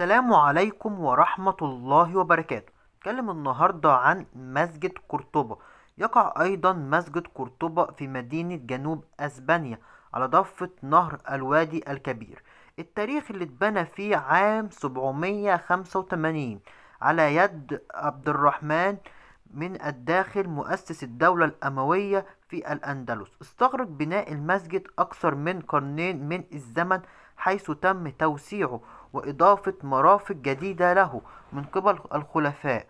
السلام عليكم ورحمة الله وبركاته. نتكلم النهاردة عن مسجد قرطبة. يقع أيضا مسجد قرطبة في مدينة جنوب أسبانيا على ضفة نهر الوادي الكبير. التاريخ اللي اتبنى فيه عام 785 على يد عبد الرحمن من الداخل مؤسس الدولة الأموية في الأندلس. استغرق بناء المسجد أكثر من قرنين من الزمن حيث تم توسيعه. وإضافة مرافق جديدة له من قبل الخلفاء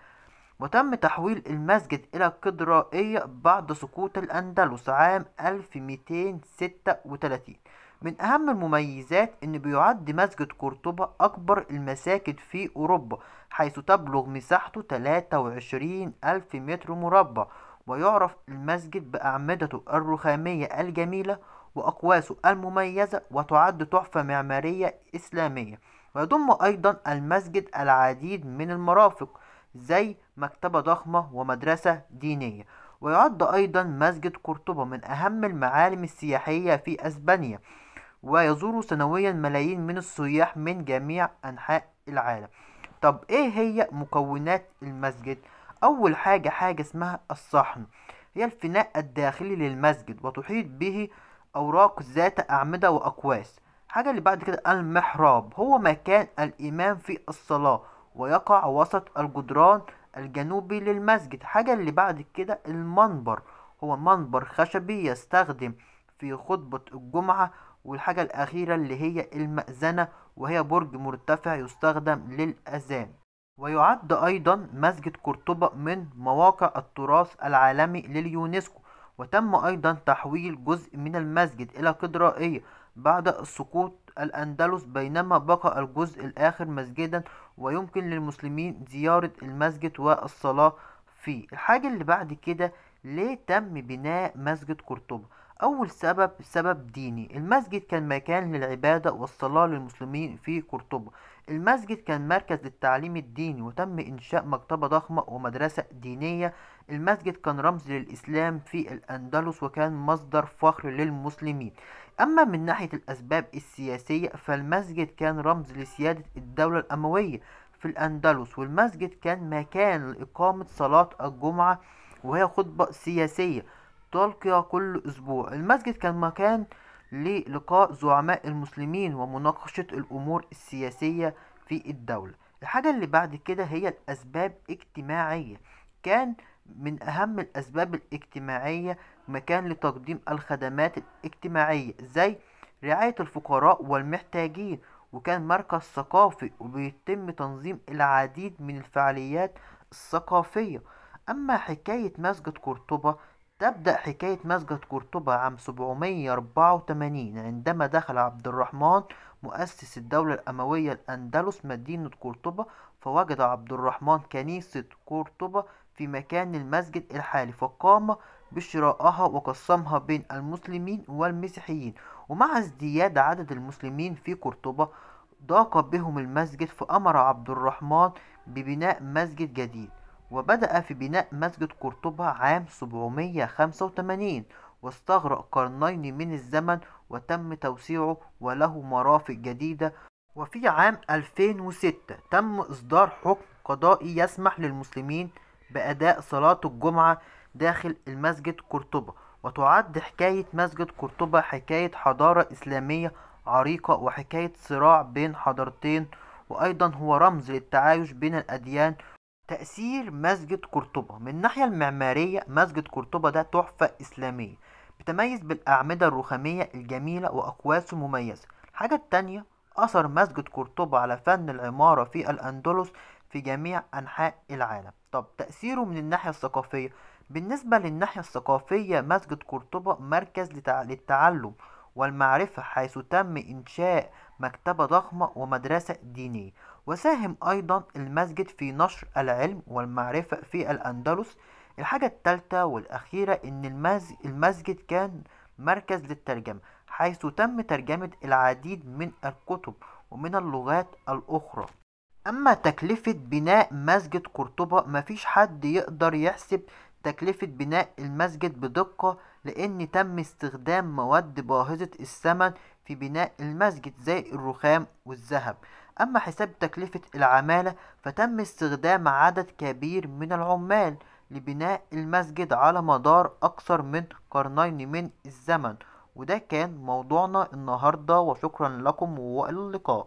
وتم تحويل المسجد إلى كاتدرائية بعد سقوط الأندلس عام 1236 من أهم المميزات أن بيعد مسجد قرطبة أكبر المساجد في أوروبا حيث تبلغ مساحته 23 ألف متر مربع ويعرف المسجد بأعمدته الرخامية الجميلة وأقواسه المميزة وتعد تحفة معمارية إسلامية. ويضم أيضا المسجد العديد من المرافق زي مكتبة ضخمة ومدرسة دينية. ويعد أيضا مسجد قرطبة من أهم المعالم السياحية في أسبانيا ويزور سنويا ملايين من السياح من جميع أنحاء العالم. طب إيه هي مكونات المسجد؟ أول حاجة حاجة اسمها الصحن. هي الفناء الداخلي للمسجد وتحيط به أوراق ذات أعمدة وأقواس. حاجة اللي بعد كده المحراب هو مكان الإمام في الصلاة ويقع وسط الجدران الجنوبي للمسجد. حاجة اللي بعد كده المنبر هو منبر خشبي يستخدم في خطبة الجمعة والحاجة الأخيرة اللي هي المأذنة وهي برج مرتفع يستخدم للأذان. ويعد أيضا مسجد قرطبة من مواقع التراث العالمي لليونسكو. وتم أيضا تحويل جزء من المسجد إلى كاتدرائية بعد سقوط الأندلس بينما بقى الجزء الآخر مسجدا ويمكن للمسلمين زيارة المسجد والصلاة فيه. الحاجة اللي بعد كده ليه تم بناء مسجد قرطبة؟ أول سبب سبب ديني. المسجد كان مكان للعبادة والصلاة للمسلمين في قرطبة. المسجد كان مركز للتعليم الديني وتم إنشاء مكتبة ضخمة ومدرسة دينية. المسجد كان رمز للإسلام في الأندلس وكان مصدر فخر للمسلمين. أما من ناحية الأسباب السياسية فالمسجد كان رمز لسيادة الدولة الأموية في الأندلس والمسجد كان مكان لإقامة صلاة الجمعة وهي خطبة سياسية تلقي كل أسبوع. المسجد كان مكان للقاء زعماء المسلمين ومناقشة الأمور السياسية في الدولة. الحاجة اللي بعد كده هي الأسباب اجتماعية. كان من أهم الأسباب الاجتماعية مكان لتقديم الخدمات الاجتماعية زي رعاية الفقراء والمحتاجين وكان مركز ثقافي وبيتم تنظيم العديد من الفعاليات الثقافية. أما حكاية مسجد قرطبة تبدأ حكاية مسجد قرطبة عام 784 عندما دخل عبد الرحمن مؤسس الدولة الأموية الأندلس مدينة قرطبة فوجد عبد الرحمن كنيسة قرطبة في مكان المسجد الحالي فقام بشرائها وقسمها بين المسلمين والمسيحيين. ومع ازدياد عدد المسلمين في قرطبة ضاق بهم المسجد فأمر عبد الرحمن ببناء مسجد جديد. وبدأ في بناء مسجد قرطبة عام 785 واستغرق قرنين من الزمن وتم توسيعه وله مرافق جديدة. وفي عام 2006 تم إصدار حكم قضائي يسمح للمسلمين بأداء صلاة الجمعة داخل المسجد قرطبة وتعد حكاية مسجد قرطبة حكاية حضارة إسلامية عريقة وحكاية صراع بين حضارتين وأيضا هو رمز للتعايش بين الأديان. تأثير مسجد قرطبة من الناحية المعمارية مسجد قرطبة ده تحفة إسلامية بتميز بالأعمدة الرخامية الجميلة وأقواسه المميزة الحاجة التانية أثر مسجد قرطبة على فن العمارة في الأندلس في جميع أنحاء العالم. طب تأثيره من الناحية الثقافية؟ بالنسبة للناحية الثقافية مسجد قرطبة مركز لتع... للتعلم والمعرفة حيث تم إنشاء مكتبة ضخمة ومدرسة دينية. وساهم أيضا المسجد في نشر العلم والمعرفة في الأندلس. الحاجة الثالثة والأخيرة إن. المسجد كان مركز للترجمة حيث تم ترجمة العديد من الكتب ومن اللغات الأخرى. أما تكلفة بناء مسجد قرطبة مفيش حد يقدر يحسب تكلفة بناء المسجد بدقة لأن تم استخدام مواد باهظة الثمن في بناء المسجد زي الرخام والذهب. أما حساب تكلفة العمالة فتم استخدام عدد كبير من العمال لبناء المسجد على مدار أكثر من قرنين من الزمن. وده كان موضوعنا النهاردة وشكرا لكم وإلى اللقاء.